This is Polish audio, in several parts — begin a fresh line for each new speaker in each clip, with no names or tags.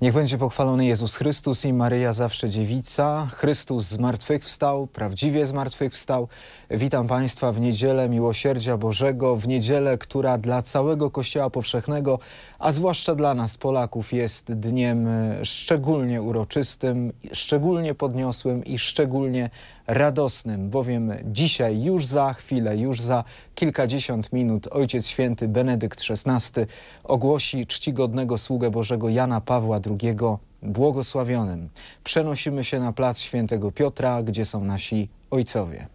Niech będzie pochwalony Jezus Chrystus i Maryja zawsze dziewica. Chrystus zmartwychwstał, prawdziwie zmartwychwstał. Witam Państwa w niedzielę Miłosierdzia Bożego, w niedzielę, która dla całego Kościoła Powszechnego, a zwłaszcza dla nas Polaków jest dniem szczególnie uroczystym, szczególnie podniosłym i szczególnie radosnym, bowiem dzisiaj, już za chwilę, już za kilkadziesiąt minut Ojciec Święty Benedykt XVI ogłosi czcigodnego sługę Bożego Jana Pawła II błogosławionym. Przenosimy się na plac Świętego Piotra, gdzie są nasi ojcowie.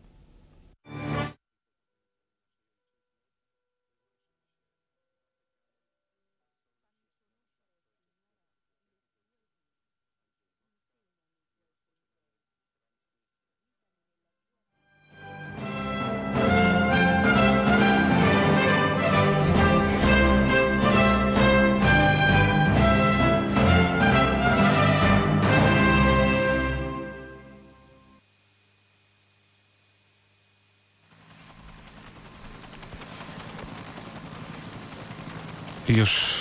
Już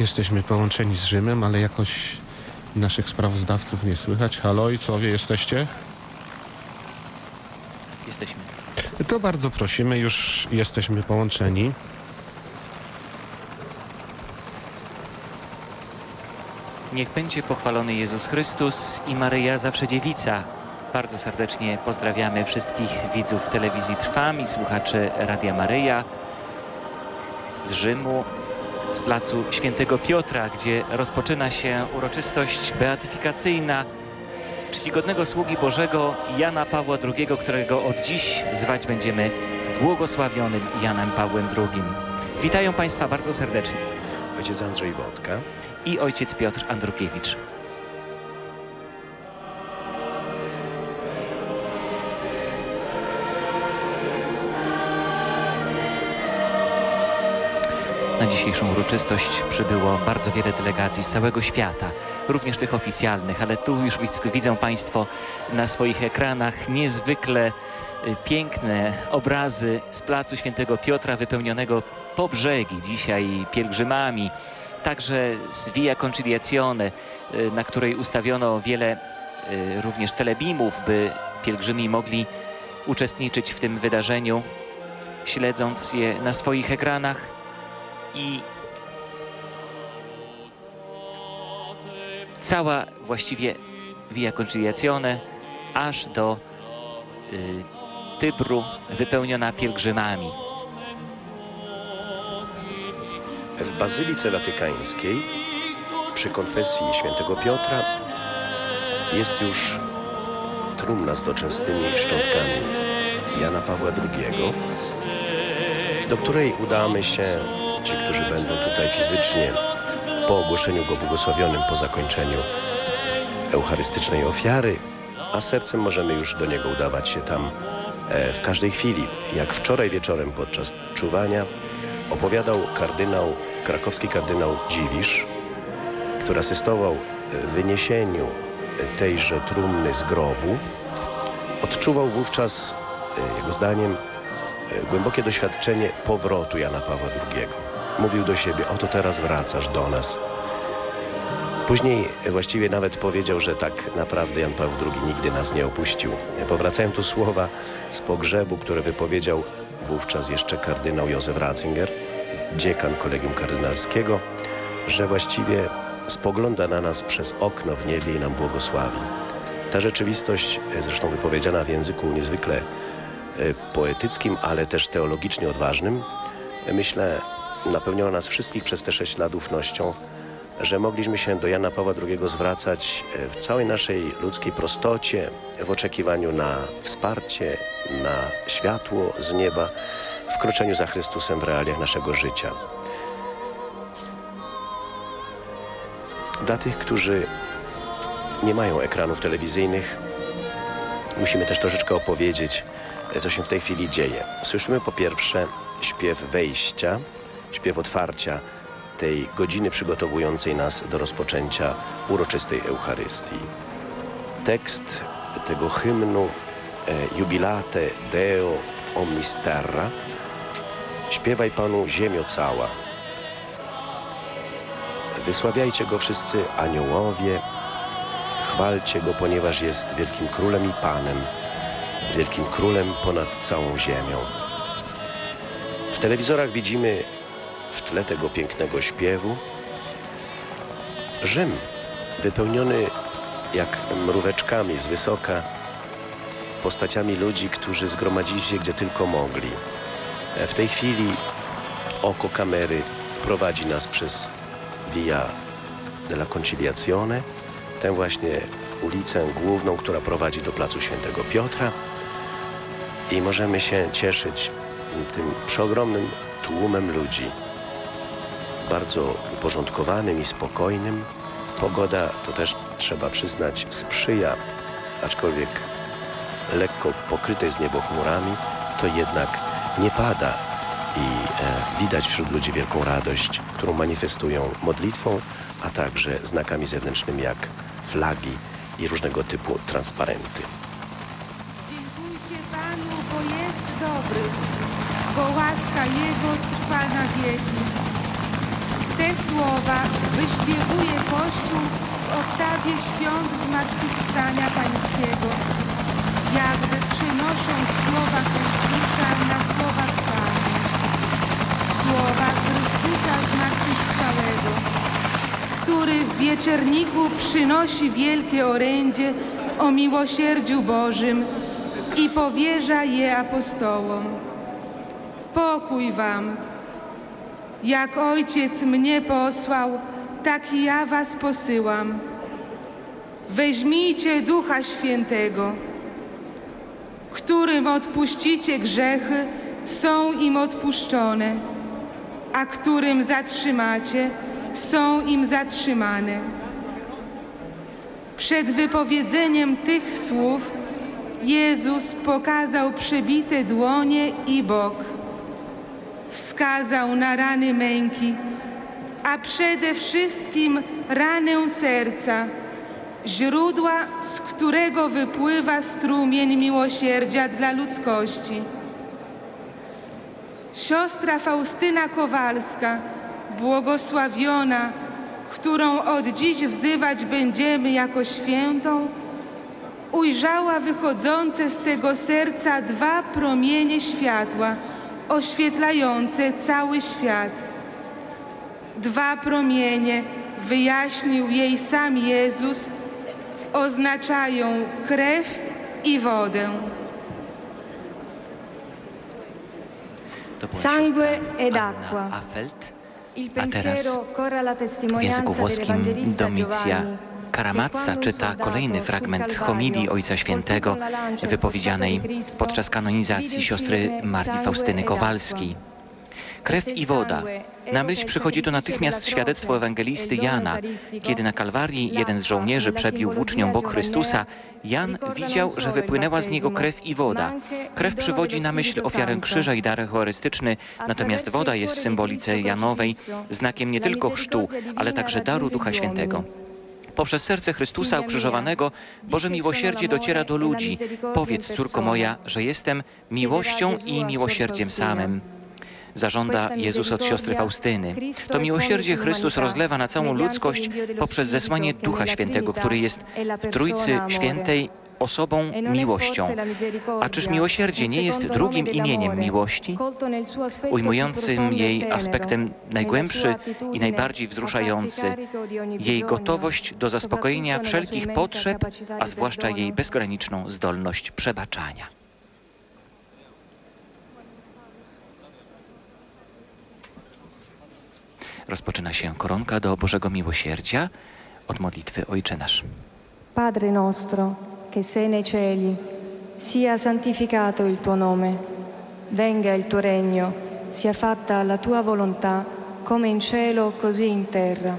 jesteśmy połączeni z Rzymem, ale jakoś naszych sprawozdawców nie słychać. Halo, ojcowie, jesteście?
Jesteśmy.
To bardzo prosimy, już jesteśmy połączeni.
Niech będzie pochwalony Jezus Chrystus i Maryja zawsze dziewica. Bardzo serdecznie pozdrawiamy wszystkich widzów telewizji Trwam i słuchaczy Radia Maryja z Rzymu, z placu Świętego Piotra, gdzie rozpoczyna się uroczystość beatyfikacyjna czcigodnego sługi Bożego Jana Pawła II, którego od dziś zwać będziemy błogosławionym Janem Pawłem II. Witają Państwa bardzo serdecznie
ojciec Andrzej Wodka.
i ojciec Piotr Andrukiewicz. Na dzisiejszą uroczystość przybyło bardzo wiele delegacji z całego świata, również tych oficjalnych, ale tu już widzą Państwo na swoich ekranach niezwykle y, piękne obrazy z placu Świętego Piotra wypełnionego po brzegi dzisiaj pielgrzymami, także z Via Conciliazione, y, na której ustawiono wiele y, również telebimów, by pielgrzymi mogli uczestniczyć w tym wydarzeniu, śledząc je na swoich ekranach i cała właściwie Via Conciliazione aż do y, Tybru wypełniona pielgrzymami.
W Bazylice Watykańskiej przy konfesji świętego Piotra jest już trumna z doczesnymi szczątkami Jana Pawła II, do której udamy się, którzy będą tutaj fizycznie, po ogłoszeniu go błogosławionym, po zakończeniu eucharystycznej ofiary, a sercem możemy już do niego udawać się tam e, w każdej chwili. Jak wczoraj wieczorem podczas czuwania opowiadał kardynał, krakowski kardynał Dziwisz, który asystował wyniesieniu tejże trumny z grobu, odczuwał wówczas, e, jego zdaniem, e, głębokie doświadczenie powrotu Jana Pawła II. Mówił do siebie, oto teraz wracasz do nas. Później właściwie nawet powiedział, że tak naprawdę Jan Paweł II nigdy nas nie opuścił. Powracają tu słowa z pogrzebu, które wypowiedział wówczas jeszcze kardynał Józef Ratzinger, dziekan kolegium kardynalskiego, że właściwie spogląda na nas przez okno w niebie i nam błogosławi. Ta rzeczywistość, e, zresztą wypowiedziana w języku niezwykle e, poetyckim, ale też teologicznie odważnym, e, myślę, napełniała nas wszystkich przez te sześć lat ufnością, że mogliśmy się do Jana Pawła II zwracać e, w całej naszej ludzkiej prostocie, w oczekiwaniu na wsparcie, na światło z nieba, w kroczeniu za Chrystusem w realiach naszego życia. Dla tych, którzy nie mają ekranów telewizyjnych, musimy też troszeczkę opowiedzieć, e, co się w tej chwili dzieje. Słyszymy po pierwsze śpiew wejścia, śpiew otwarcia tej godziny przygotowującej nas do rozpoczęcia uroczystej Eucharystii. Tekst tego hymnu e, Jubilate Deo omnis terra Śpiewaj Panu ziemio cała. Wysławiajcie Go wszyscy aniołowie, chwalcie Go, ponieważ jest wielkim królem i Panem, wielkim królem ponad całą ziemią. W telewizorach widzimy w tle tego pięknego śpiewu. Rzym wypełniony jak mróweczkami z wysoka postaciami ludzi, którzy zgromadzili się gdzie tylko mogli. E, W tej chwili oko kamery prowadzi nas przez Via della Conciliazione, tę właśnie ulicę główną, która prowadzi do Placu Świętego Piotra. I możemy się cieszyć tym przeogromnym tłumem ludzi, bardzo uporządkowanym i spokojnym. Pogoda, to też trzeba przyznać, sprzyja, aczkolwiek lekko pokryte jest niebo chmurami, to jednak nie pada i e, widać wśród ludzi wielką radość, którą manifestują modlitwą, a także znakami zewnętrznymi jak flagi i różnego typu transparenty.
Dziękujcie Panu, bo jest dobry, bo łaska Jego trwa na wieki. Te słowa wyśpiewuje Kościół w oktawie świąt Zmartwychwstania Pańskiego, jakby przynoszą słowa Chrystusa na słowa psalmu. Słowa Chrystusa Zmartwychwstałego, który w wieczerniku przynosi wielkie orędzie o miłosierdziu Bożym i powierza je apostołom. Pokój wam. Jak Ojciec mnie posłał, tak i ja was posyłam. Weźmijcie Ducha Świętego, którym odpuścicie grzechy, są im odpuszczone, a którym zatrzymacie, są im zatrzymane. Przed wypowiedzeniem tych słów Jezus pokazał przebite dłonie i bok. Wskazał na rany męki, a przede wszystkim ranę serca, źródła, z którego wypływa strumień miłosierdzia dla ludzkości. Siostra Faustyna Kowalska, błogosławiona, którą od dziś wzywać będziemy jako świętą, ujrzała wychodzące z tego serca dwa promienie światła, oświetlające cały świat. Dwa promienie, wyjaśnił jej sam Jezus, oznaczają krew i wodę.
Sangue ed acqua. Il
A teraz
pensiero corre alla
W
testimonianza
języku włoskim
dell'evangelista Giovanni,
Karamazza
che
czyta kolejny fragment homilii Ojca Świętego wypowiedzianej podczas kanonizacji siostry Marii Faustyny Kowalskiej. Krew i woda. Na myśl przychodzi
sacrificio
natychmiast świadectwo ewangelisty Jana. Kiedy na Kalwarii jeden z żołnierzy przebił włócznią bok Chrystusa, Jan widział, że wypłynęła z niego krew i woda. Krew przywodzi na myśl ofiarę krzyża i dar eucharystyczny, natomiast woda jest w symbolice Janowej znakiem nie tylko chrztu, ale także daru Ducha Świętego. Poprzez serce Chrystusa ukrzyżowanego Boże miłosierdzie dociera do ludzi. Powiedz, córko moja, że jestem miłością i miłosierdziem samym. Zażąda Jezus od siostry Faustyny. To miłosierdzie Chrystus rozlewa na całą ludzkość poprzez zesłanie Ducha Świętego, który jest w Trójcy. Świętej osobą
E
miłością. A czyż miłosierdzie nie jest drugim imieniem miłości? ujmującym
e
jej aspektem najgłębszy i najbardziej wzruszający, jej gotowość do zaspokojenia wszelkich potrzeb, a zwłaszcza jej bezgraniczną zdolność przebaczania. Rozpoczyna się koronka do Bożego Miłosierdzia od modlitwy Ojcze Nasz.
Padre nostro, che sei nei cieli, sia santificato il tuo nome, venga il tuo regno, sia fatta la tua volontà, come in cielo così in terra.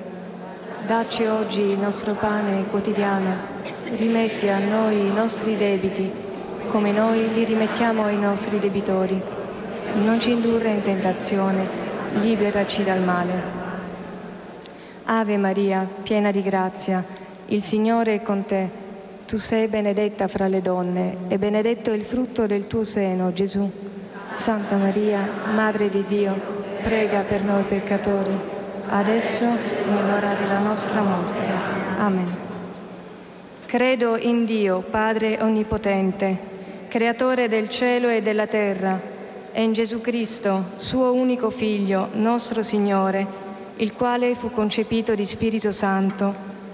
Dacci oggi il nostro pane quotidiano, rimetti a noi i nostri debiti, come noi li rimettiamo ai nostri debitori. Non ci indurre in tentazione, liberaci dal male. Ave Maria, piena di grazia, il Signore è con te. Tu sei benedetta fra le donne e benedetto è il frutto del tuo seno, Gesù. Santa Maria, Madre di Dio, prega per noi peccatori, adesso e nell'ora della nostra morte. Amen. Credo in Dio, Padre Onnipotente, Creatore del cielo e della terra, e in Gesù Cristo, suo unico Figlio, nostro Signore, il quale fu concepito di Spirito Santo,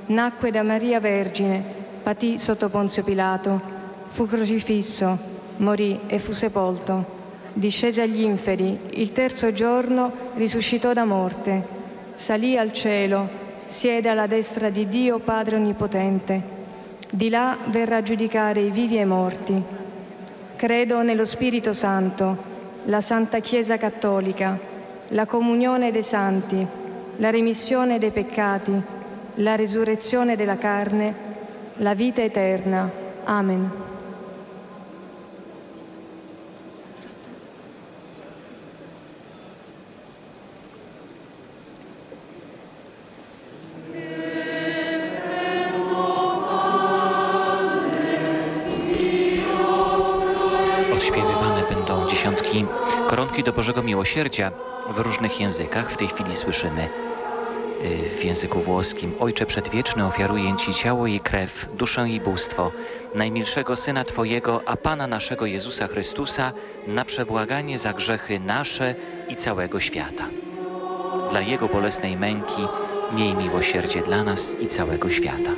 nacque da Maria Vergine, patì sotto Ponzio Pilato, fu crocifisso, morì e fu sepolto. Discese agli inferi, il terzo giorno risuscitò da morte, salì al cielo, siede alla destra di Dio Padre Onnipotente. Di là verrà a giudicare i vivi e i morti. Credo nello Spirito Santo, la Santa Chiesa Cattolica, la comunione dei santi, la remissione dei peccati, la risurrezione della carne, la vita eterna. Amen.
Odśpiewywane będą dziesiątki koronki do Bożego Miłosierdzia w różnych językach. W tej chwili słyszymy w języku włoskim Ojcze Przedwieczny ofiaruję Ci ciało i krew, duszę i bóstwo najmilszego Syna Twojego, a Pana naszego Jezusa Chrystusa na przebłaganie za grzechy nasze i całego świata. Dla Jego bolesnej męki miej miłosierdzie dla nas i całego świata.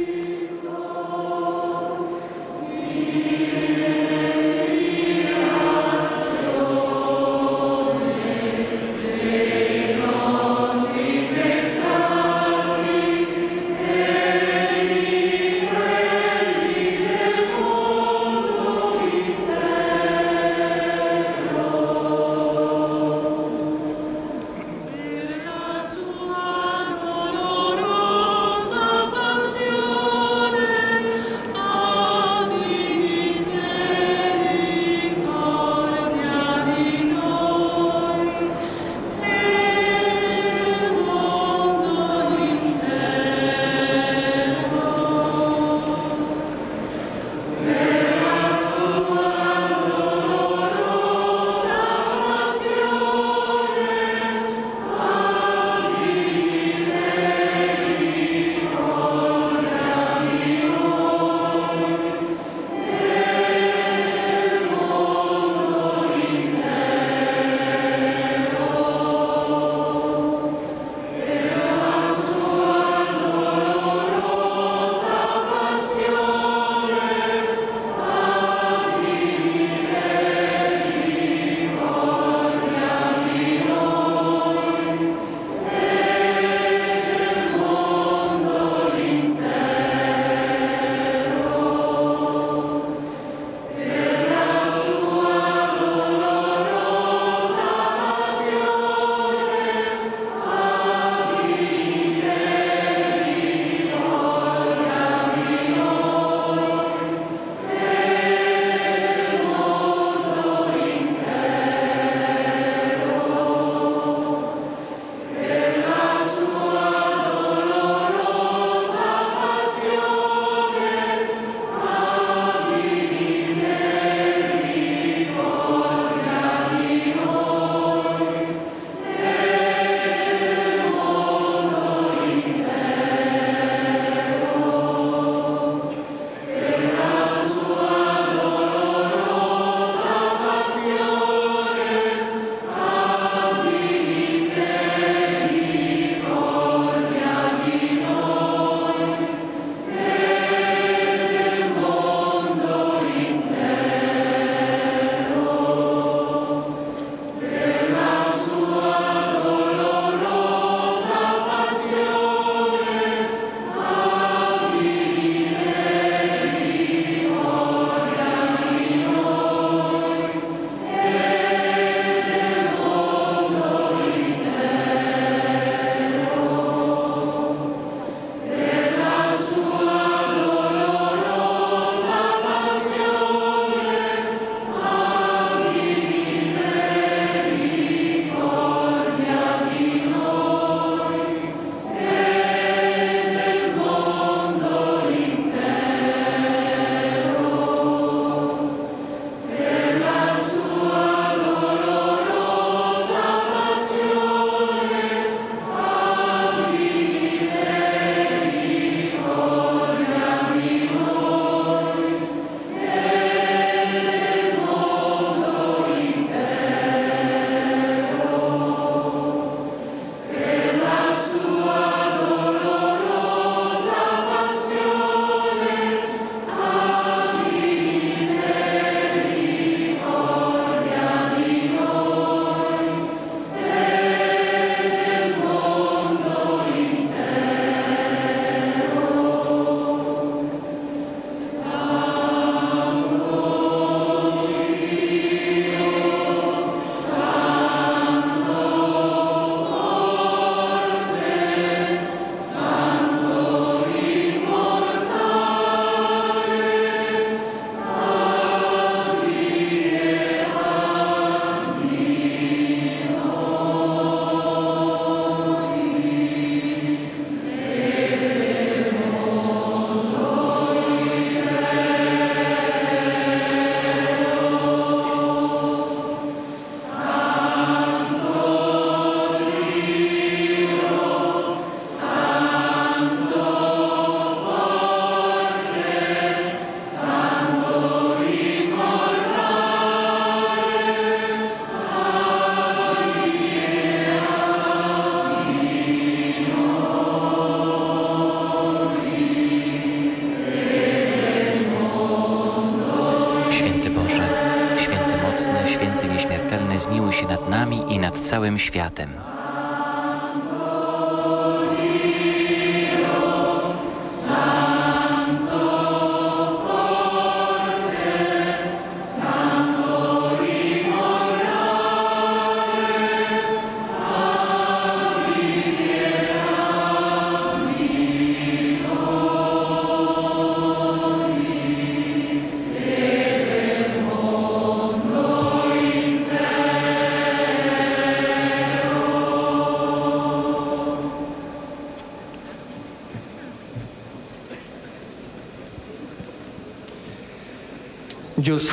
Całym światem.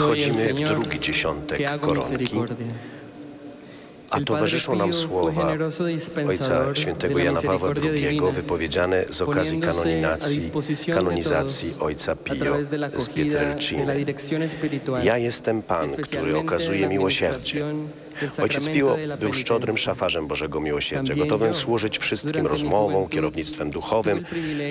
Wchodzimy w drugi dziesiątek koronki, a towarzyszą nam słowa Ojca Świętego Jana Pawła II wypowiedziane z okazji kanonizacji, kanonizacji Ojca Pio z Pietrelciny. Ja jestem Pan, który okazuje miłosierdzie. Ojciec Pio był szczodrym szafarzem Bożego Miłosierdzia, gotowym służyć wszystkim rozmową, kierownictwem duchowym,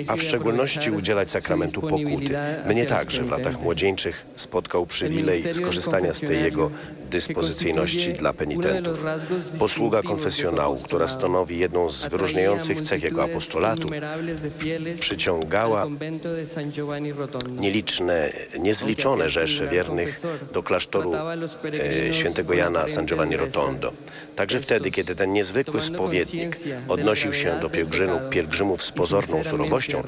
a w szczególności udzielać sakramentu pokuty. Mnie także w latach młodzieńczych spotkał przywilej skorzystania z tej jego dyspozycyjności dla penitentów. Posługa konfesjonału, która stanowi jedną z wyróżniających cech jego apostolatu, przyciągała nieliczne, niezliczone rzesze wiernych do klasztoru e, świętego Jana San Giovanni Rotondo. Także wtedy, kiedy ten niezwykły spowiednik odnosił się do pielgrzymów, pielgrzymów z pozorną surowością,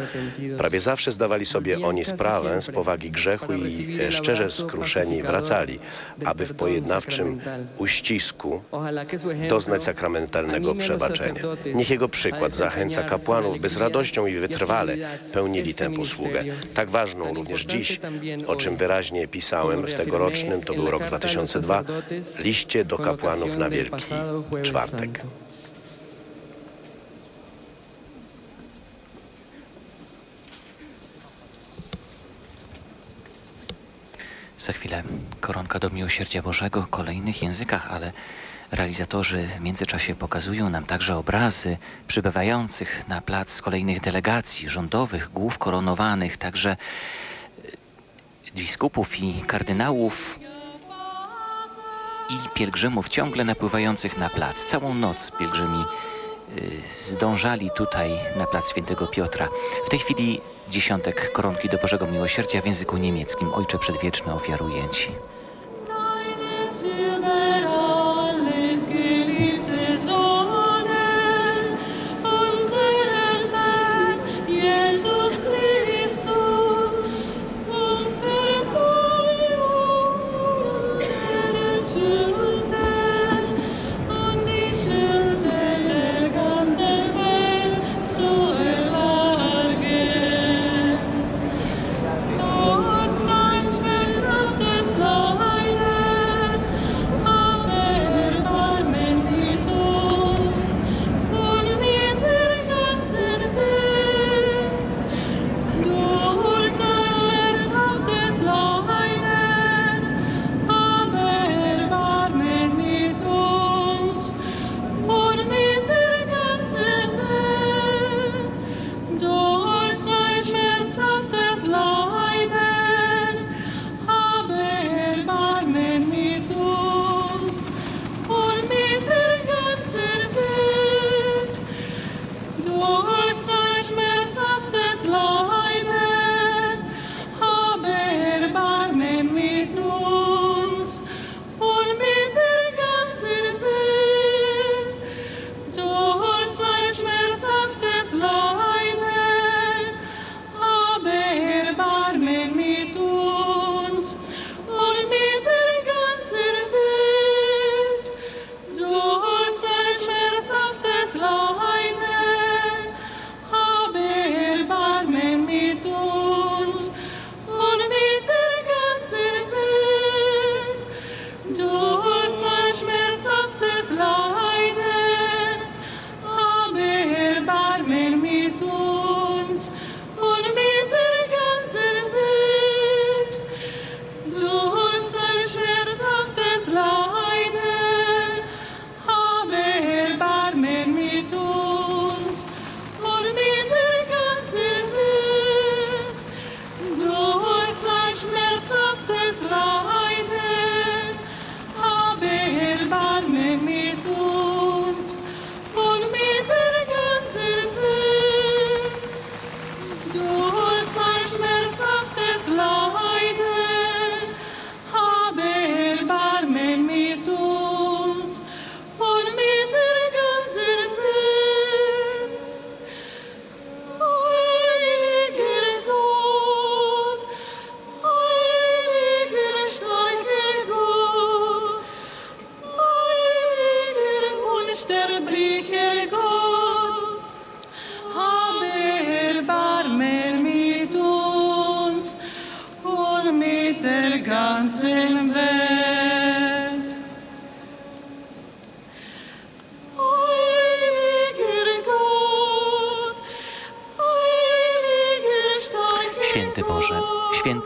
prawie zawsze zdawali sobie oni sprawę z powagi grzechu i e, szczerze skruszeni wracali, aby w pojednawczym uścisku doznać sakramentalnego przebaczenia. Niech jego przykład zachęca kapłanów, by z radością i wytrwale pełnili tę posługę, tak ważną również dziś, o czym wyraźnie pisałem w tegorocznym, to był rok 2002, liście do kapłanów na Wielki Czwartek.
Za chwilę koronka do miłosierdzia Bożego kolejnych językach, ale realizatorzy w międzyczasie pokazują nam także obrazy przybywających na plac kolejnych delegacji rządowych, głów koronowanych, także e, biskupów i kardynałów i pielgrzymów ciągle napływających na plac. Całą noc pielgrzymi y, zdążali tutaj na plac Świętego Piotra. W tej chwili dziesiątek koronki do Bożego Miłosierdzia w języku niemieckim. Ojcze Przedwieczny ofiaruje Ci.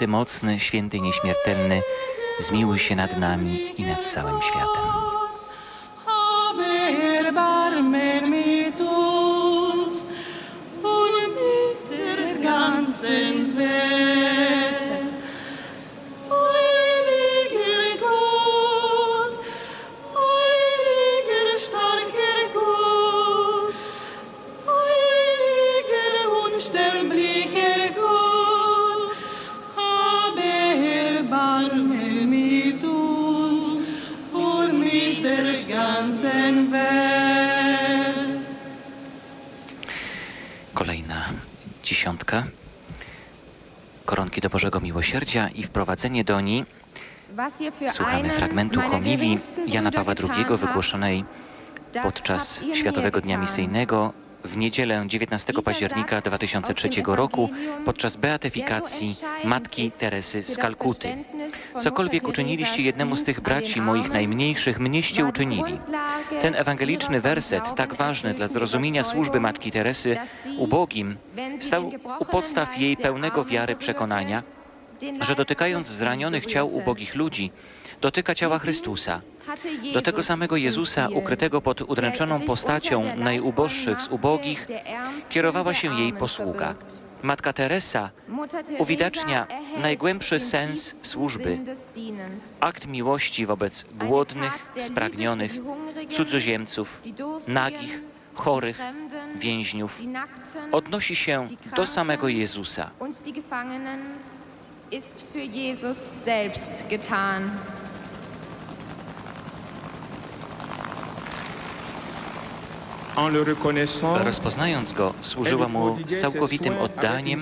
Święty mocny, święty nieśmiertelny, zmiłuj się nad nami i nad całym światem. Miłosierdzia i wprowadzenie do niej Słuchamy fragmentu homilii Jana Pawła II wygłoszonej podczas Światowego Dnia Misyjnego w niedzielę 19 października 2003 roku podczas beatyfikacji Matki Teresy z Kalkuty. Cokolwiek uczyniliście jednemu z tych braci moich najmniejszych, mnieście uczynili. Ten ewangeliczny werset, tak ważny dla zrozumienia służby Matki Teresy ubogim, stał u podstaw jej pełnego wiary przekonania, że dotykając zranionych ciał ubogich ludzi, dotyka ciała Chrystusa. Do tego samego Jezusa, ukrytego pod udręczoną postacią najuboższych z ubogich, kierowała się jej posługa. Matka Teresa uwidacznia najgłębszy sens służby, akt miłości wobec głodnych, spragnionych, cudzoziemców, nagich, chorych, więźniów. Odnosi się do samego Jezusa.
Ist für Jesus selbst getan.
Rozpoznając go, służyła mu z całkowitym oddaniem,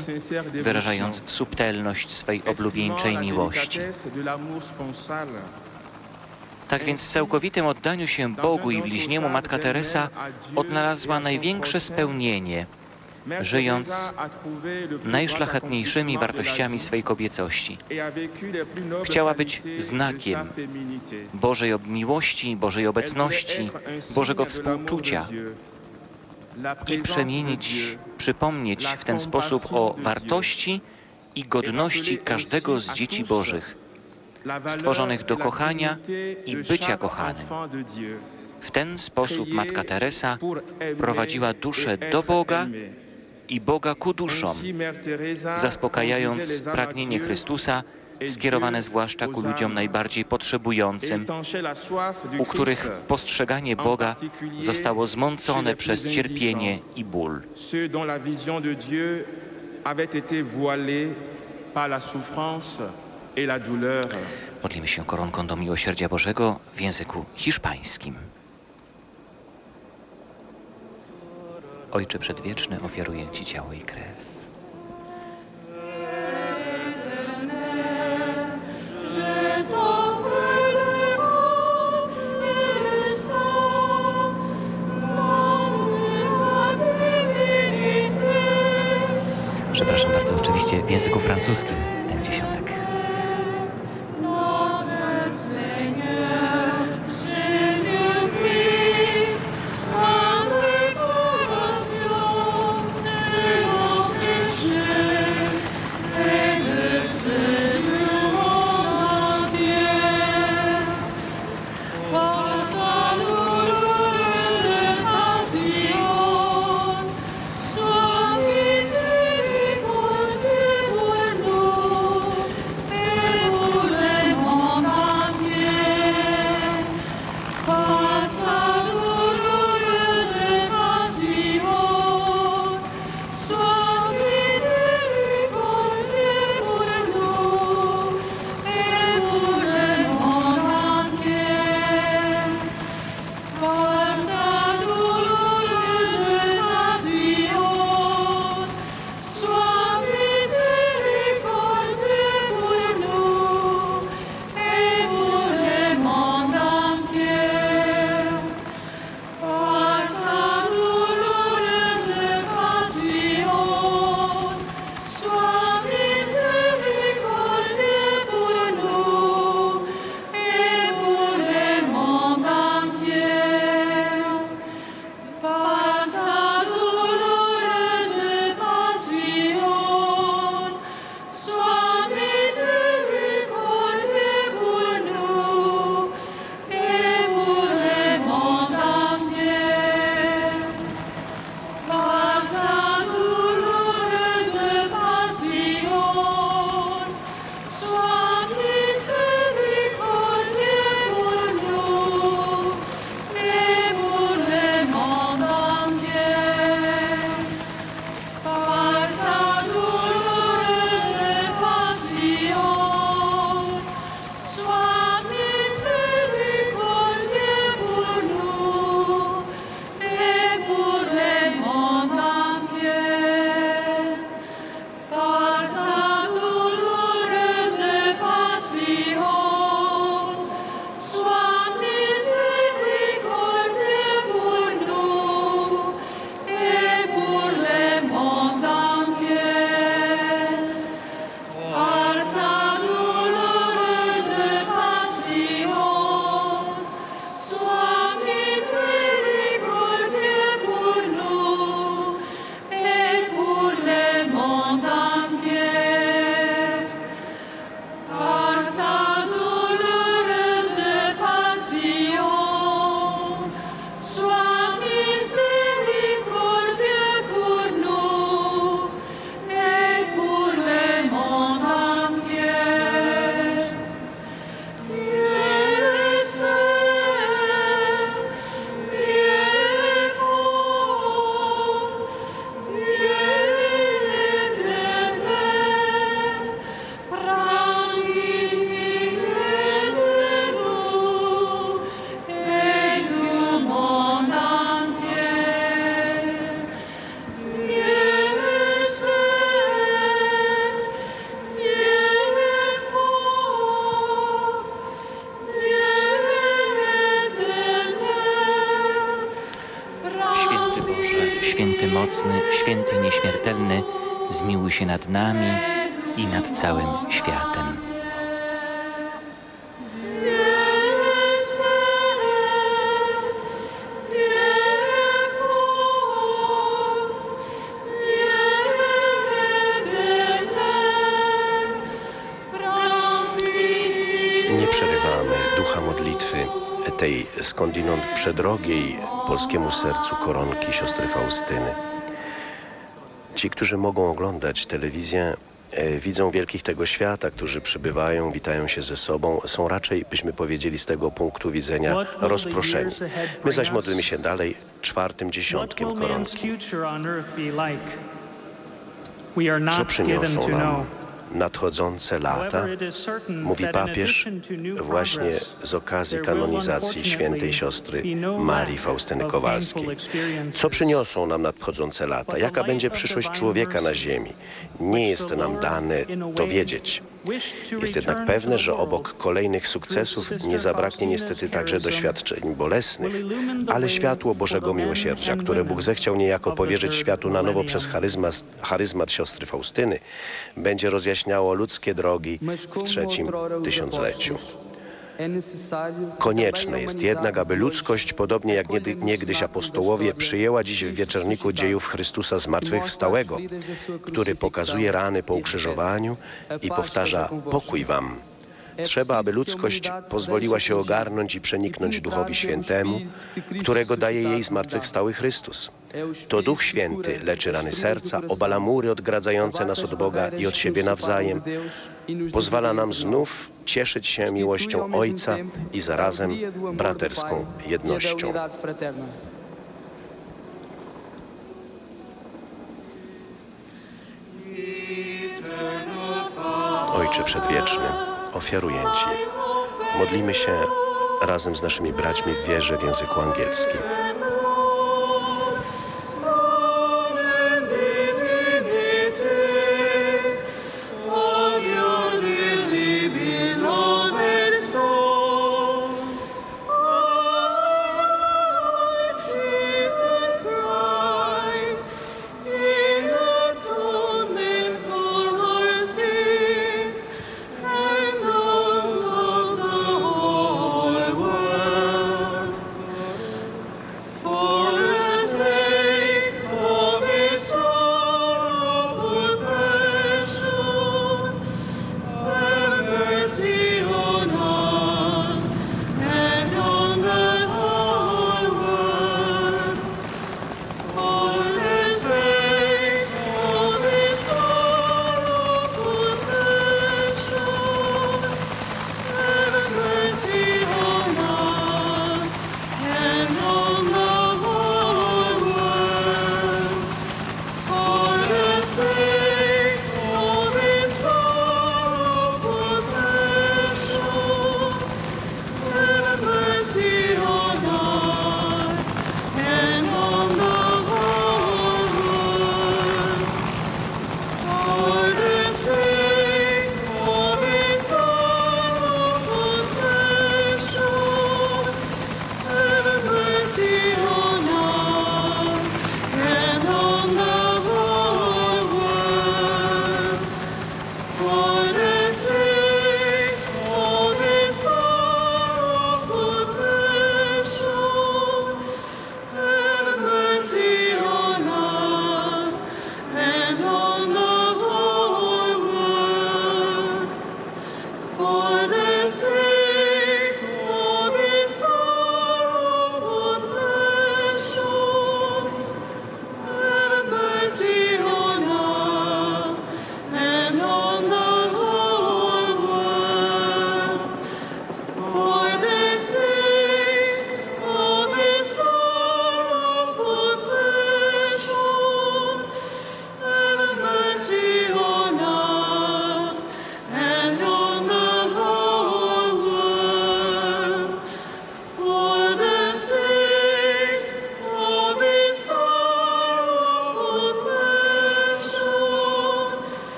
wyrażając subtelność swej oblubieńczej miłości. Tak więc w całkowitym oddaniu się Bogu i bliźniemu Matka Teresa odnalazła największe spełnienie, żyjąc najszlachetniejszymi wartościami swej kobiecości. Chciała być znakiem Bożej miłości, Bożej obecności, Bożego współczucia i przemienić, przypomnieć w ten sposób o wartości i godności każdego z dzieci Bożych, stworzonych do kochania i bycia kochanym. W ten sposób Matka Teresa prowadziła duszę do Boga i Boga ku duszom, zaspokajając pragnienie Chrystusa skierowane zwłaszcza ku ludziom najbardziej potrzebującym, u których postrzeganie Boga zostało zmącone przez cierpienie i ból. Modlimy się koronką do miłosierdzia Bożego w języku hiszpańskim. Ojcze Przedwieczny, ofiaruję Ci ciało i krew. Przepraszam bardzo, oczywiście w języku francuskim ten dziesiątek. Święty Nieśmiertelny, zmiłuj się nad nami i nad całym światem.
Nie przerywamy ducha modlitwy tej skądinąd przedrogiej polskiemu sercu koronki siostry Faustyny. Ci, którzy mogą oglądać telewizję, e, widzą wielkich tego świata, którzy przybywają, witają się ze sobą, są raczej, byśmy powiedzieli, z tego punktu widzenia rozproszeni. My zaś modlimy się dalej czwartym dziesiątkiem koronki. Co przyniosą nam nadchodzące lata, mówi papież właśnie z okazji kanonizacji świętej siostry Marii Faustyny Kowalskiej. Co przyniosą nam nadchodzące lata? Jaka będzie przyszłość człowieka na ziemi? Nie jest nam dane to wiedzieć. Jest jednak pewne, że obok kolejnych sukcesów nie zabraknie niestety także doświadczeń bolesnych, ale światło Bożego Miłosierdzia, które Bóg zechciał niejako powierzyć światu na nowo przez charyzmat, charyzmat siostry Faustyny, będzie rozjaśniało ludzkie drogi w trzecim tysiącleciu. Konieczne jest jednak, aby ludzkość, podobnie jak niegdyś apostołowie, przyjęła dziś w wieczorniku dziejów Chrystusa zmartwychwstałego, który pokazuje rany po ukrzyżowaniu i powtarza pokój wam. Trzeba, aby ludzkość pozwoliła się ogarnąć i przeniknąć Duchowi Świętemu, którego daje jej zmartwychwstały Chrystus. To Duch Święty leczy rany serca, obala mury odgradzające nas od Boga i od siebie nawzajem, pozwala nam znów cieszyć się miłością Ojca i zarazem braterską jednością. Ojcze Przedwieczny, ofiaruję Ci. Modlimy się razem z naszymi braćmi w wierze w języku angielskim.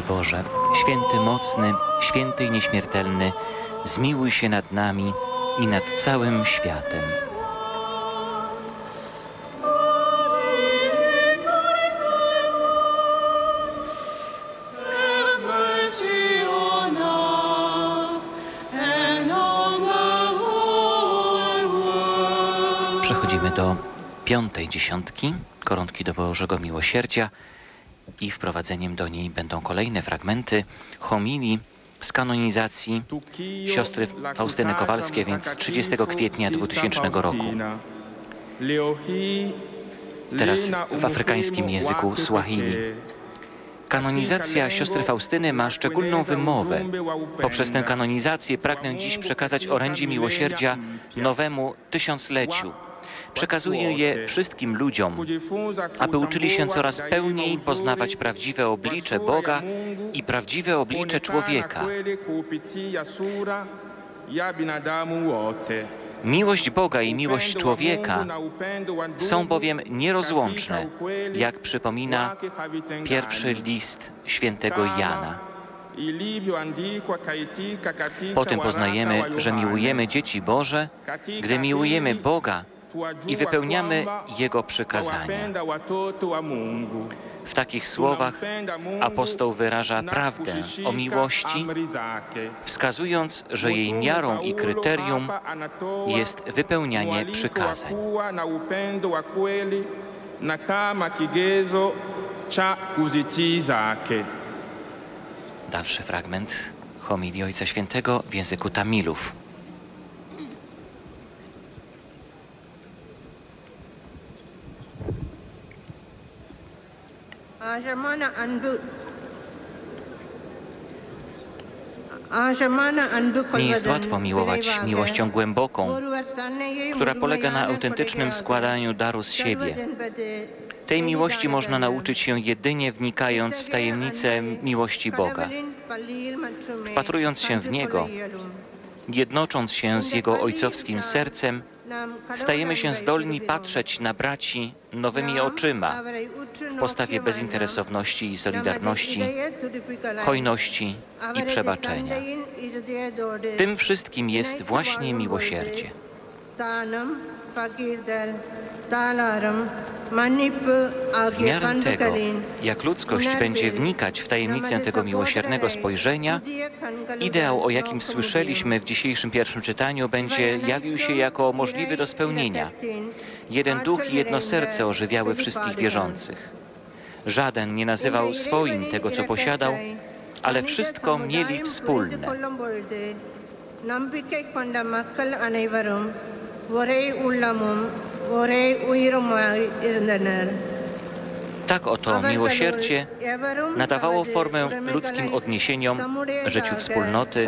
Święty Boże, święty mocny, święty i nieśmiertelny, zmiłuj się nad nami i nad całym światem. Przechodzimy do piątej dziesiątki, koronki do Bożego Miłosierdzia i wprowadzeniem do niej będą kolejne fragmenty homilii z kanonizacji siostry Faustyny Kowalskiej, więc 30 kwietnia 2000 roku. Teraz w afrykańskim języku Swahili. Kanonizacja siostry Faustyny ma szczególną wymowę. Poprzez tę kanonizację pragnę dziś przekazać orędzie miłosierdzia nowemu tysiącleciu. Przekazuję je wszystkim ludziom, aby uczyli się coraz pełniej poznawać prawdziwe oblicze Boga i prawdziwe oblicze człowieka. Miłość Boga i miłość człowieka są bowiem nierozłączne, jak przypomina pierwszy list świętego Jana. Po tym poznajemy, że miłujemy dzieci Boże, gdy miłujemy Boga i wypełniamy Jego przykazania. W takich słowach apostoł wyraża prawdę o miłości, wskazując, że jej miarą i kryterium jest wypełnianie przykazań. Dalszy fragment homilii Ojca Świętego w języku Tamilów. Nie jest łatwo miłować miłością głęboką, która polega na autentycznym składaniu daru z siebie. Tej miłości można nauczyć się jedynie wnikając w tajemnicę miłości Boga, wpatrując się w Niego, jednocząc się z Jego ojcowskim sercem stajemy się zdolni patrzeć na braci nowymi oczyma w postawie bezinteresowności i solidarności, hojności i przebaczenia. Tym wszystkim jest właśnie miłosierdzie.
பொழுது தானம் பகிர்தல் தாளாரம் மன்னிப்பு
W
ஆகிய
miarę tego,
பண்புகளின்
jak ludzkość będzie wnikać w tajemnicę tego miłosiernego spojrzenia, ideał, o jakim słyszeliśmy w dzisiejszym pierwszym czytaniu, będzie jawił się jako możliwy do spełnienia. Jeden duch i jedno serce ożywiały wszystkich wierzących. Żaden nie nazywał swoim tego, co posiadał, ale wszystko mieli wspólne.
நம்பிக்கை கொண்ட மக்கள் அனைவரும் ஒரே உள்ளமும் ஒரே உயிருமாய் இருந்தனர்
Tak oto miłosierdzie nadawało formę ludzkim odniesieniom, życiu wspólnoty,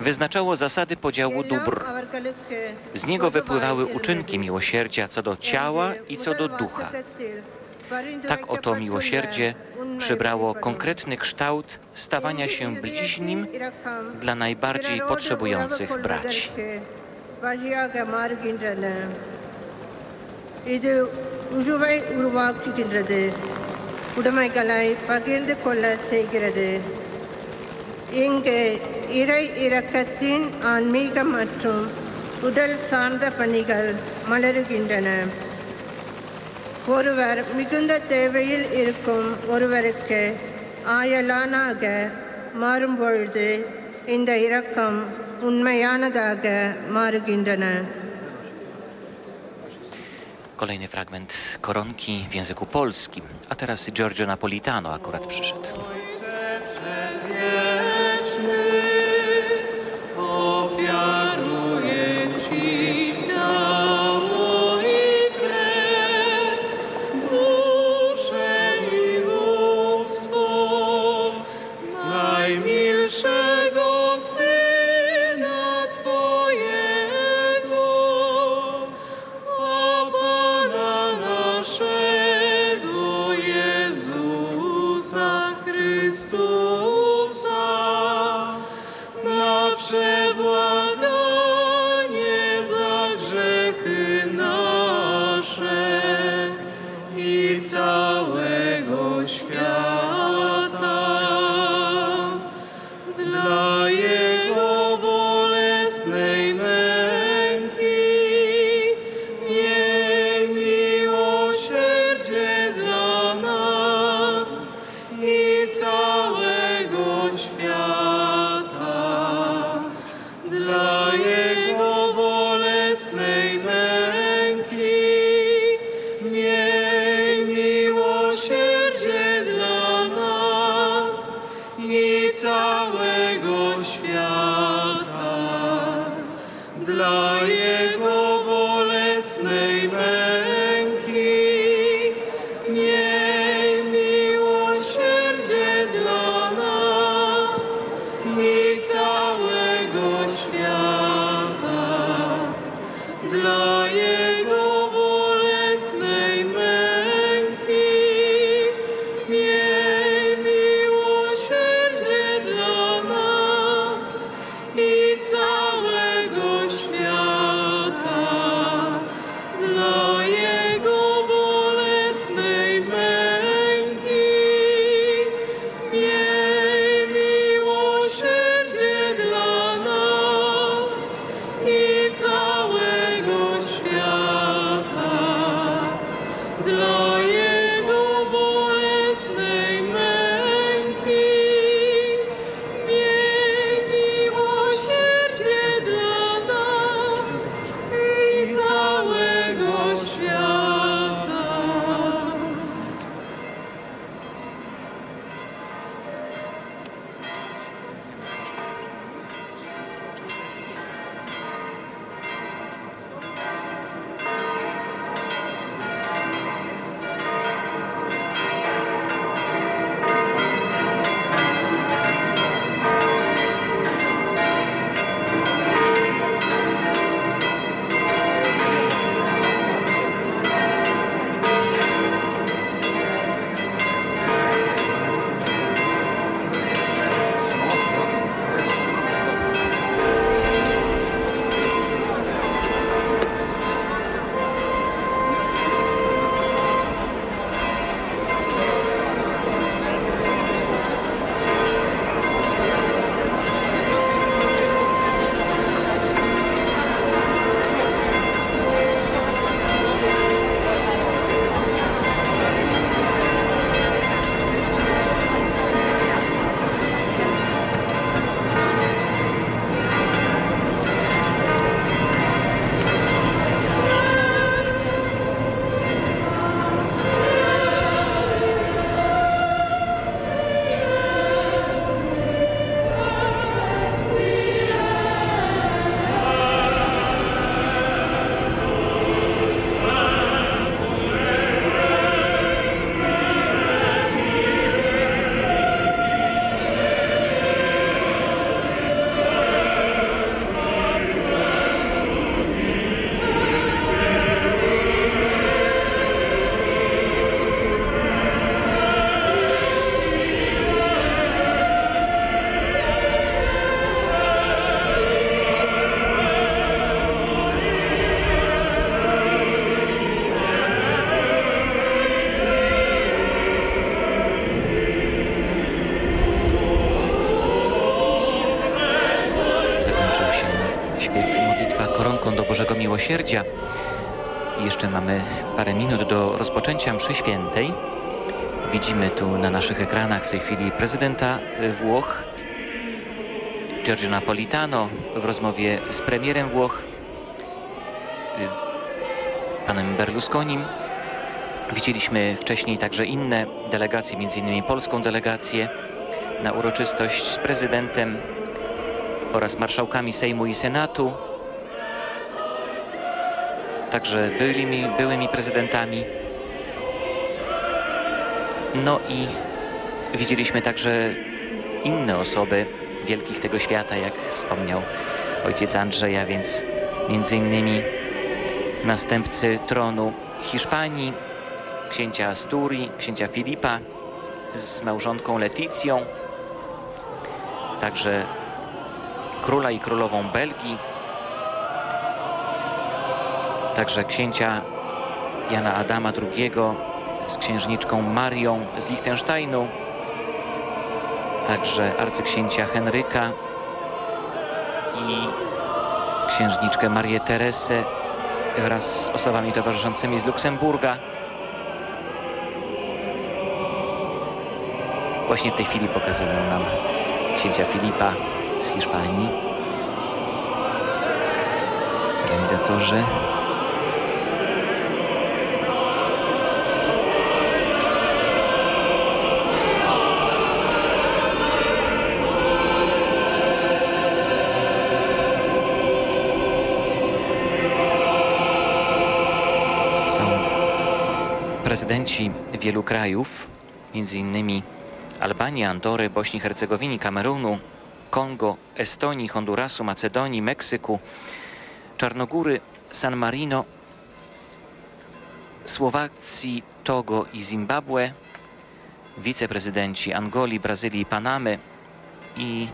wyznaczało zasady podziału dóbr. Z niego wypływały uczynki miłosierdzia co do ciała i co do ducha. Tak oto miłosierdzie przybrało konkretny kształt stawania się bliźnim dla najbardziej potrzebujących braci.
இது உழுவை உருவாக்குகின்றது. உடைமைகளை பகிர்ந்து கொள்ள செய்கிறது. இங்கு இறை இறக்கத்தின் ஆன்மீக மற்றும் உடல் சார்ந்த பணிகள் மலருகின்றன. ஒருவர் மிகுந்த தேவையில் இருக்கும் ஒருவருக்கு ஆயலானாக மாறும்பொழுது இந்த இரக்கம் உண்மையானதாக மாறுகின்றன.
Kolejny fragment koronki w języku polskim, a teraz Giorgio Napolitano akurat przyszedł. Miłosierdzia. Jeszcze mamy parę minut do rozpoczęcia mszy świętej. Widzimy tu na naszych ekranach w tej chwili prezydenta Włoch, Giorgio Napolitano w rozmowie z premierem Włoch, panem Berlusconim. Widzieliśmy wcześniej także inne delegacje, innymi polską delegację na uroczystość z prezydentem oraz marszałkami Sejmu i Senatu, także byłymi, byłymi prezydentami. No i widzieliśmy także inne osoby wielkich tego świata, jak wspomniał ojciec Andrzeja, więc między innymi następcy tronu Hiszpanii, księcia Asturii, księcia Filipa z małżonką Leticją, także króla i królową Belgii, także księcia Jana Adama II z księżniczką Marią z Liechtensteinu, także arcyksięcia Henryka i księżniczkę Marię Teresę wraz z osobami towarzyszącymi z Luksemburga. Właśnie w tej chwili pokazują nam księcia Filipa z Hiszpanii. Realizatorzy. Prezydenci wielu krajów, innymi Albanii, Andory, Bośni i Hercegowini, Kamerunu, Kongo, Estonii, Hondurasu, Macedonii, Meksyku, Czarnogóry, San Marino, Słowacji, Togo i Zimbabwe, wiceprezydenci Angolii, Brazylii, Panamy i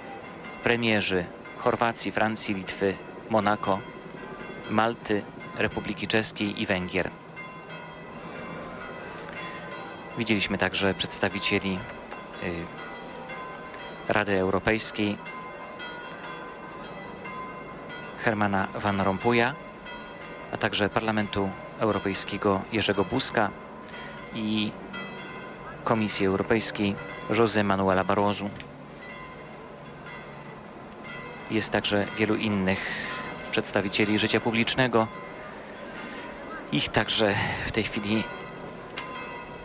premierzy Chorwacji, Francji, Litwy, Monako, Malty, Republiki Czeskiej i Węgier. Widzieliśmy także przedstawicieli y, Rady Europejskiej Hermana Van Rompuya, a także Parlamentu Europejskiego Jerzego Buzka i Komisji Europejskiej José Manuela Barroso. Jest także wielu innych przedstawicieli życia publicznego. Ich także w tej chwili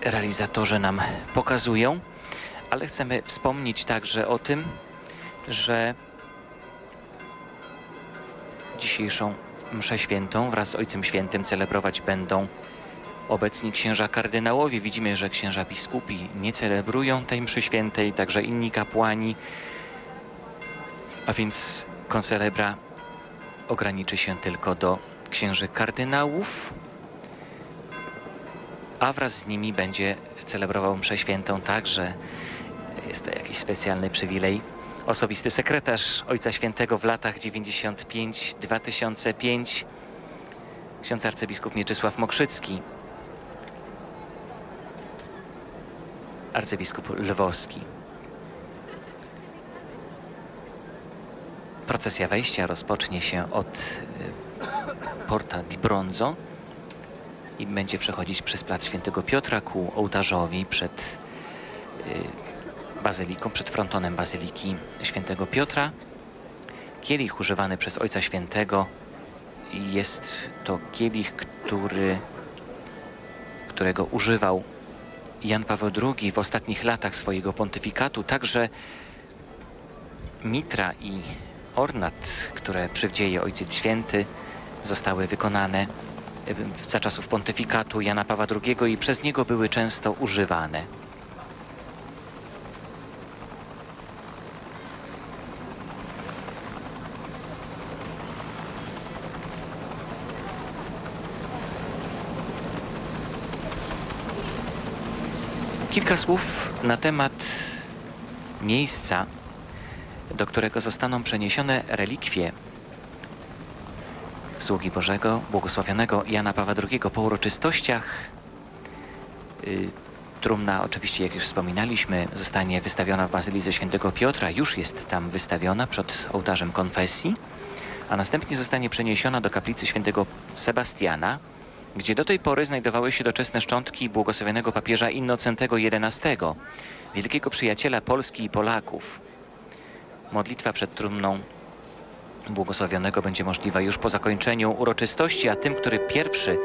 realizatorzy nam pokazują, ale chcemy wspomnieć także o tym, że dzisiejszą mszę świętą wraz z Ojcem Świętym celebrować będą obecni księża kardynałowie. Widzimy, że księża biskupi nie celebrują tej mszy świętej, także inni kapłani, a więc koncelebra ograniczy się tylko do księży kardynałów, a wraz z nimi będzie celebrował mszę świętą także, jest to jakiś specjalny przywilej, osobisty sekretarz Ojca Świętego w latach 95-2005, ksiądz arcybiskup Mieczysław Mokrzycki, arcybiskup lwowski. Procesja wejścia rozpocznie się od y, Porta di Bronzo i będzie przechodzić przez plac Świętego Piotra ku ołtarzowi przed y, bazyliką, przed frontonem bazyliki Świętego Piotra. Kielich używany przez Ojca Świętego jest to kielich, który, którego używał Jan Paweł II w ostatnich latach swojego pontyfikatu. Także mitra i ornat, które przywdzieje Ojciec Święty, zostały wykonane za czasów pontyfikatu Jana Pawła II i przez niego były często używane. Kilka słów na temat miejsca, do którego zostaną przeniesione relikwie sługi Bożego, błogosławionego Jana Pawła II po uroczystościach. Y, Trumna oczywiście, jak już wspominaliśmy, zostanie wystawiona w Bazylice Świętego Piotra. Już jest tam wystawiona przed ołtarzem konfesji, a następnie zostanie przeniesiona do kaplicy świętego Sebastiana, gdzie do tej pory znajdowały się doczesne szczątki błogosławionego papieża Innocentego XI, wielkiego przyjaciela Polski i Polaków. Modlitwa przed trumną błogosławionego będzie możliwa już po zakończeniu uroczystości, a tym, który pierwszy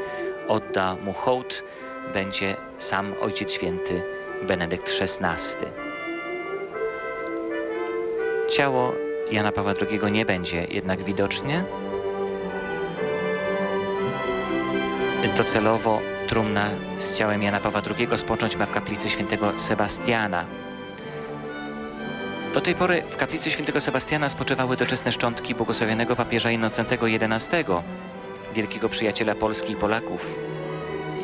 odda mu hołd, będzie sam Ojciec Święty Benedykt XVI. Ciało Jana Pawła II nie będzie jednak widoczne. Docelowo trumna z ciałem Jana Pawła II spocząć ma w kaplicy świętego Sebastiana. Do tej pory w kaplicy świętego Sebastiana spoczywały doczesne szczątki błogosławionego papieża Innocentego XI, wielkiego przyjaciela Polski i Polaków.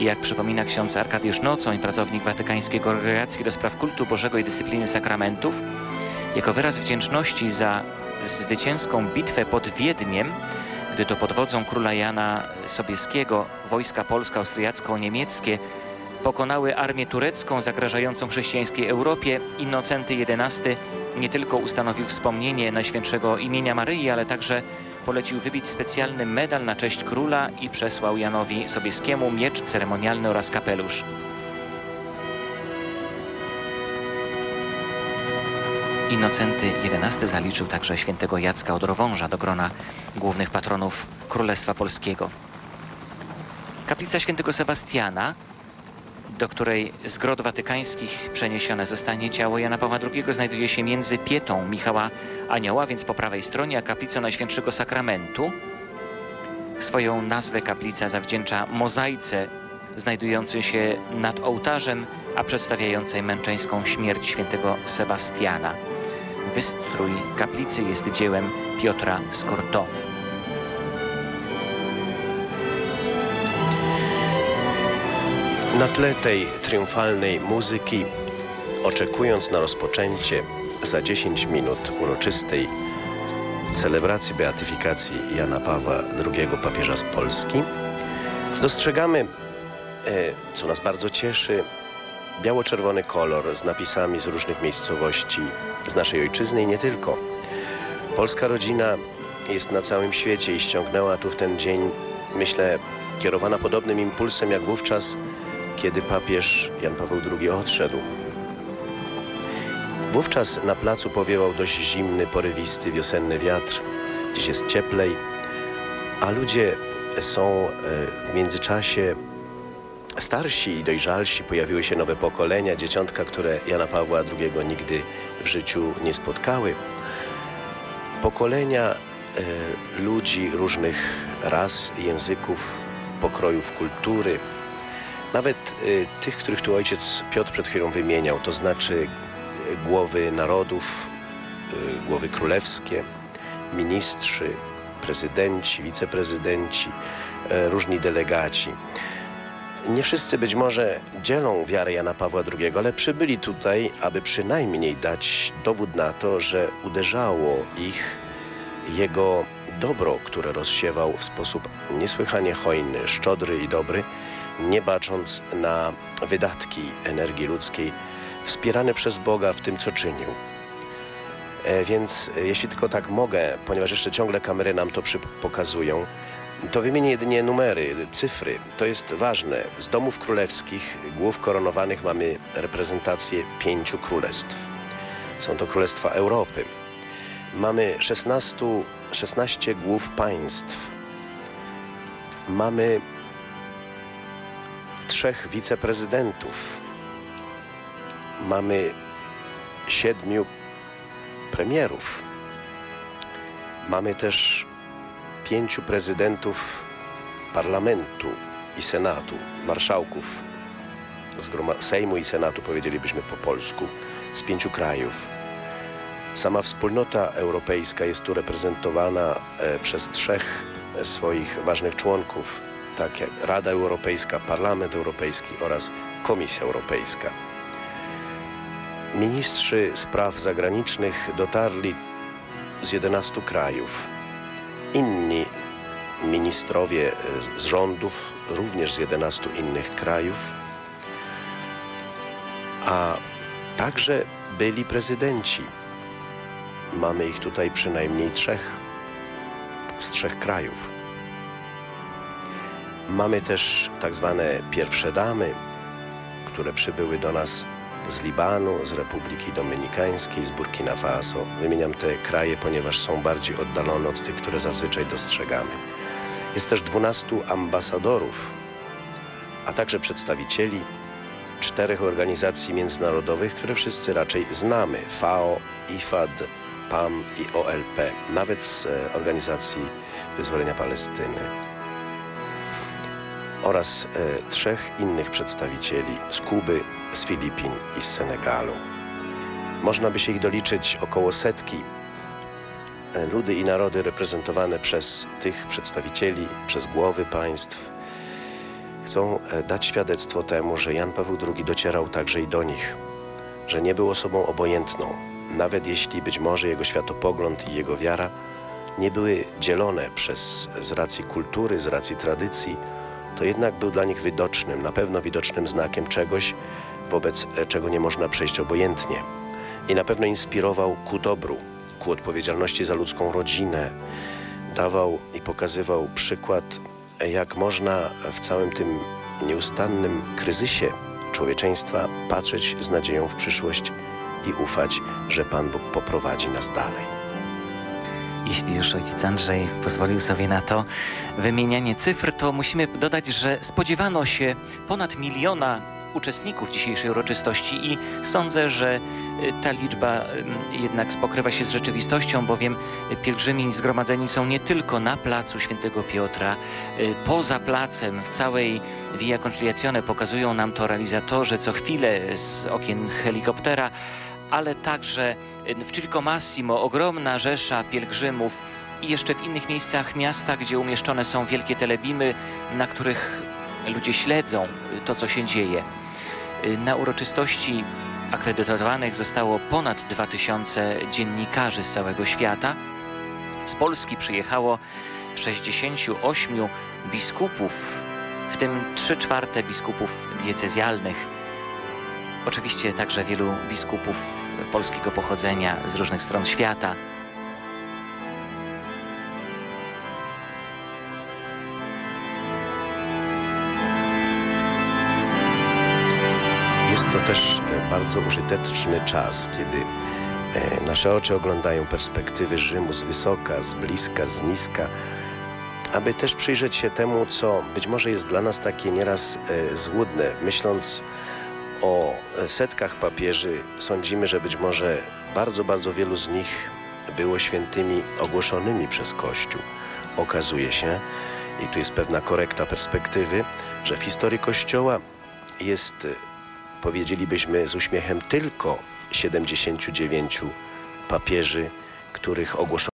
I jak przypomina ksiądz Arkadiusz Nocoń, pracownik Watykańskiej Kongregacji do Spraw Kultu Bożego i Dyscypliny Sakramentów, jako wyraz wdzięczności za zwycięską bitwę pod Wiedniem, gdy to pod wodzą króla Jana Sobieskiego wojska polsko-austriacko-niemieckie pokonały armię turecką zagrażającą chrześcijańskiej Europie, Innocenty XI nie tylko ustanowił wspomnienie Najświętszego imienia Maryi, ale także polecił wybić specjalny medal na cześć króla i przesłał Janowi Sobieskiemu miecz ceremonialny oraz kapelusz. Innocenty XI zaliczył także świętego Jacka Odrowąża do grona głównych patronów Królestwa Polskiego. Kaplica świętego Sebastiana, do której z grot watykańskich przeniesione zostanie ciało Jana Pawła II, znajduje się między Pietą Michała Anioła, więc po prawej stronie, a kaplicą Najświętszego Sakramentu. Swoją nazwę kaplica zawdzięcza mozaice znajdującej się nad ołtarzem, a przedstawiającej męczeńską śmierć świętego Sebastiana. Wystrój kaplicy jest dziełem Piotra Skordomy.
Na tle tej triumfalnej muzyki, oczekując na rozpoczęcie za 10 minut uroczystej celebracji beatyfikacji Jana Pawła II papieża z Polski, dostrzegamy, e, co nas bardzo cieszy, biało-czerwony kolor z napisami z różnych miejscowości z naszej ojczyzny i nie tylko. Polska rodzina jest na całym świecie i ściągnęła tu w ten dzień, myślę, kierowana podobnym impulsem jak wówczas, kiedy papież Jan Paweł II odszedł. Wówczas na placu powiewał dość zimny, porywisty, wiosenny wiatr. Dziś jest cieplej, a ludzie są e, w międzyczasie starsi i dojrzalsi. Pojawiły się nowe pokolenia, dzieciątka, które Jana Pawła II nigdy w życiu nie spotkały. Pokolenia e, ludzi różnych ras, języków, pokrojów kultury, nawet y, tych, których tu ojciec Piotr przed chwilą wymieniał, to znaczy y, głowy narodów, y, głowy królewskie, ministrzy, prezydenci, wiceprezydenci, różni delegaci. Nie wszyscy być może dzielą wiarę Jana Pawła II, ale przybyli tutaj, aby przynajmniej dać dowód na to, że uderzało ich jego dobro, które rozsiewał w sposób niesłychanie hojny, szczodry i dobry, nie bacząc na wydatki energii ludzkiej, wspierany przez Boga w tym, co czynił. E, więc e, jeśli tylko tak mogę, ponieważ jeszcze ciągle kamery nam to pokazują, to wymienię jedynie numery, cyfry. To jest ważne. Z domów królewskich, głów koronowanych mamy reprezentację pięciu królestw. Są to królestwa Europy. Mamy 16, 16 głów państw. Mamy trzech wiceprezydentów. Mamy siedmiu premierów. Mamy też pięciu prezydentów parlamentu i senatu, marszałków Sejmu i Senatu, powiedzielibyśmy po polsku, z pięciu krajów. Sama wspólnota europejska jest tu reprezentowana e, przez trzech swoich ważnych członków, tak jak Rada Europejska, Parlament Europejski oraz Komisja Europejska. Ministrzy spraw zagranicznych dotarli z 11 krajów. Inni ministrowie z- rządów również z 11 innych krajów, a także byli prezydenci. Mamy ich tutaj przynajmniej trzech. z trzech krajów. Mamy też tak zwane pierwsze damy, które przybyły do nas z Libanu, z Republiki Dominikańskiej, z Burkina Faso. Wymieniam te kraje, ponieważ są bardziej oddalone od tych, które zazwyczaj dostrzegamy. Jest też 12 ambasadorów, a także przedstawicieli czterech organizacji międzynarodowych, które wszyscy raczej znamy: FAO, IFAD, PAM i OLP, nawet z e, Organizacji Wyzwolenia Palestyny oraz e, trzech innych przedstawicieli z Kuby, z Filipin i z Senegalu. Można by się ich doliczyć około setki. E, Ludy i narody reprezentowane przez tych przedstawicieli, przez głowy państw, chcą e, dać świadectwo temu, że Jan Paweł II docierał także i do nich, że nie był osobą obojętną, nawet jeśli być może jego światopogląd i jego wiara nie były dzielone przez, z racji kultury, z racji tradycji, to jednak był dla nich widocznym, na pewno widocznym znakiem czegoś, wobec e, czego nie można przejść obojętnie. I na pewno inspirował ku dobru, ku odpowiedzialności za ludzką rodzinę. Dawał i pokazywał przykład, e, jak można w całym tym nieustannym kryzysie człowieczeństwa patrzeć z nadzieją w przyszłość i ufać, że Pan Bóg poprowadzi nas dalej.
Jeśli już ojciec Andrzej pozwolił sobie na to wymienianie cyfr, to musimy dodać, że spodziewano się ponad miliona uczestników dzisiejszej uroczystości i sądzę, że y, ta liczba y, jednak spokrywa się z rzeczywistością, bowiem pielgrzymi zgromadzeni są nie tylko na placu Świętego Piotra, y, poza placem, w całej Via Conciliazione pokazują nam to realizatorzy co chwilę z okien helikoptera, ale także w Circo Massimo ogromna rzesza pielgrzymów i jeszcze w innych miejscach miasta, gdzie umieszczone są wielkie telebimy, na których ludzie śledzą to, co się dzieje. Na uroczystości akredytowanych zostało ponad 2000 dziennikarzy z całego świata. Z Polski przyjechało 68 biskupów, w tym 3 czwarte biskupów diecezjalnych. Oczywiście także wielu biskupów polskiego pochodzenia z różnych stron świata.
Jest to też e, bardzo użyteczny czas, kiedy e, nasze oczy oglądają perspektywy Rzymu z wysoka, z bliska, z niska, aby też przyjrzeć się temu, co być może jest dla nas takie nieraz e, złudne. Myśląc o setkach papieży, sądzimy, że być może bardzo, bardzo wielu z nich było świętymi ogłoszonymi przez Kościół. Okazuje się, i tu jest pewna korekta perspektywy, że w historii Kościoła jest powiedzielibyśmy z uśmiechem tylko 79 papieży, których ogłoszono